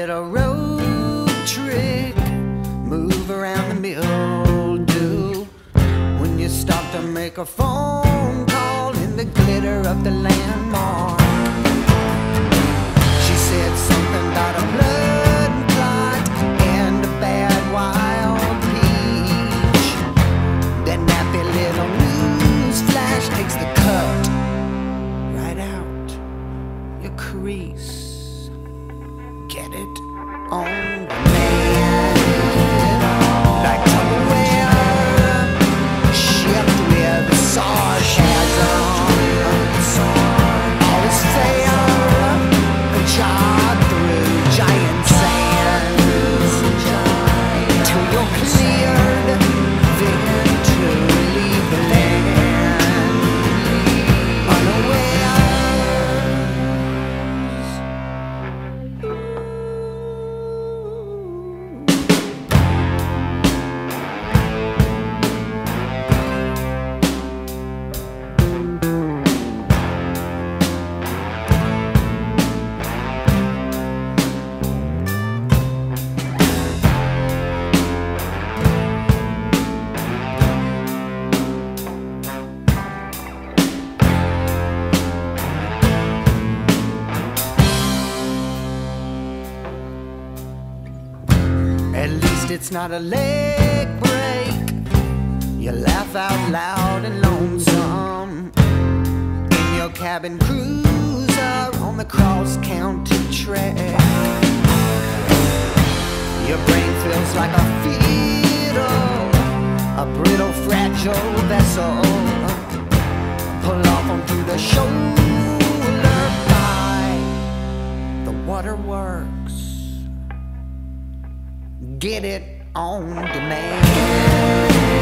little road trick. Move around the mildew. When you stop to make a phone call in the glitter of the landmark. She said something about a blood clot and a bad wild peach. That nappy little news flash takes the cut right out your crease. It's not a leg break. You laugh out loud and lonesome in your cabin cruiser on the cross county track. Your brain feels like a fiddle, a brittle, fragile vessel. Pull off onto the shoulder by the waterworks. Get it on demand.